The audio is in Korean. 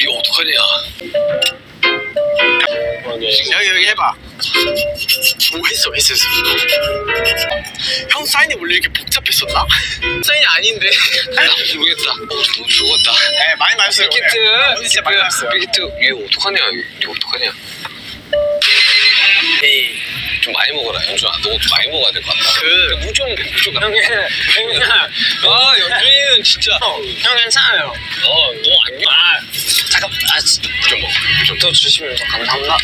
이거 어떡하냐 여기 여기 해봐. 뭐 했어, 했어, 했어. 형 사인이 원래 이렇게 복잡했었나? 사인이 아닌데. 나 모르겠다 어, 너 죽었다 네, 많이 마셨어요. 빅히트 마셨어요. 빅히트 이거 어떡하냐 이거 어떡하냐 네. 좀 많이 먹어라 연준아 너 좀 많이 먹어야 될 것 같다 그- 무좀 무좀 형이, 형이, 아 연준이는 진짜 형 괜찮아요. 어너 안녕 아, 잠깐, 아, 좀 먹어 좀더 또 주시면 감사합니다.